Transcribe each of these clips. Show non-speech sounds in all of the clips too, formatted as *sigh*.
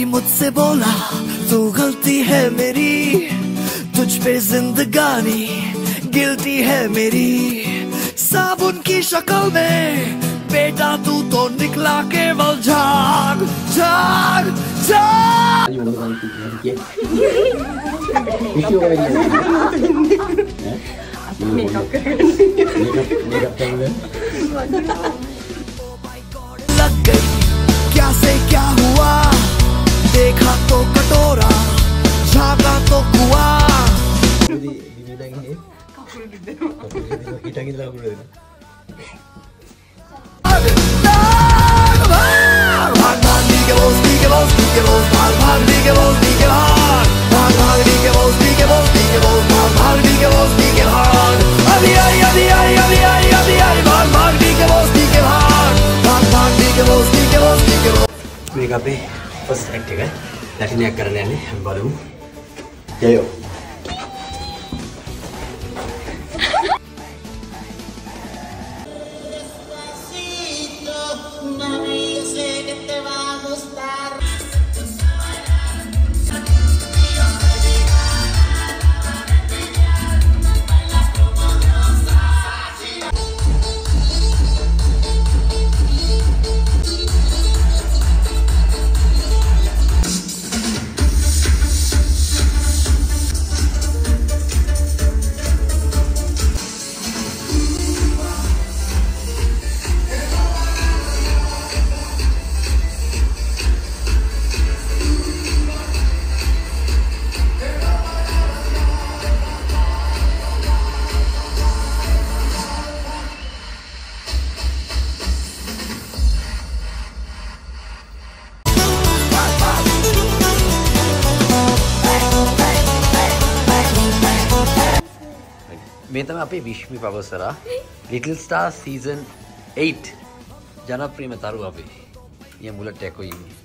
कभी मुझसे बोला तू गलती है मेरी तुझ पे जिंदगानी गिलती है मेरी। साबुन की शक्ल में बेटा तू तो निकला केवल झाग झाग झाग। *laughs* लग गई क्या से क्या हुआ? Ini akan ini baru. Yayo. Mami, මේ තම අපේ විශ්මි පවසරා ලිටල් ස්ටා සීසන් 8 ජනප්‍රියම තරු අපේ නිය මුලට ඇකො ඉන්නේ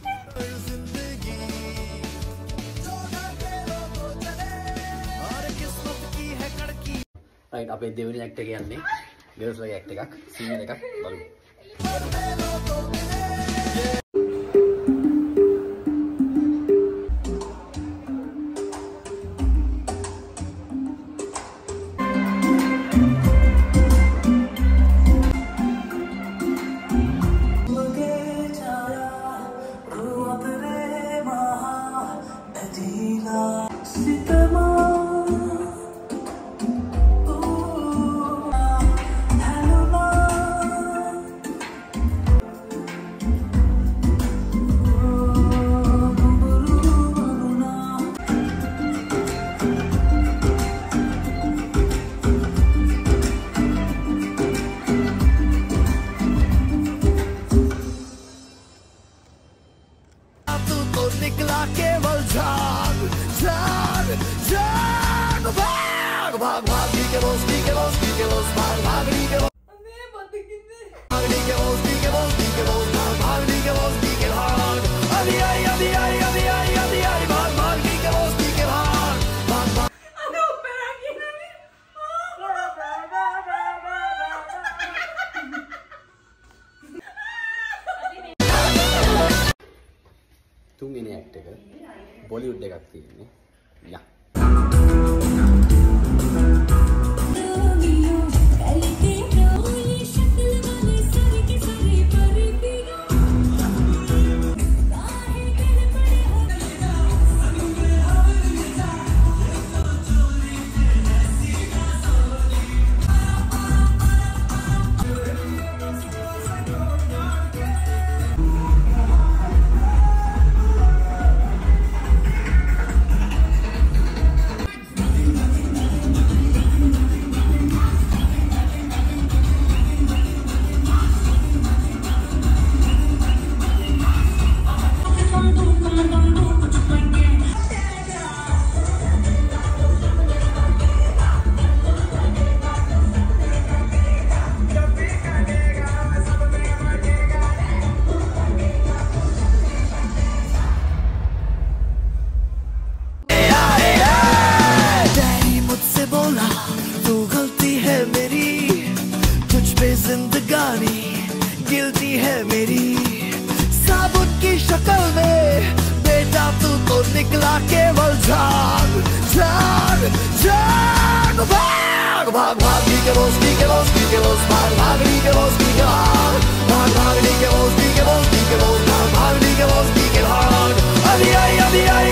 රයිට් අපේ දෙවනි ඇක්ට කියන්නේ ගර්ස් වගේ ඇක්ට එකක් සීන එකක් බලමු तू तो निकला केवल झाग झाग झाग भाग भाग भाग के बॉस के बॉस के बॉस भाग भाग තුන්වෙනි ඇක්ට එක බොලිවුඩ් එකක් තියෙන්නේ. යා. केवल जाग जाग जाग भाग भाग भाग डी के बोस डी के बोस डी के बोस भाग भाग डी के बोस डी के भाग भाग भाग डी के बोस डी के बोस डी के बोस भाग भाग डी के बोस डी के भाग अभी आई अभी आई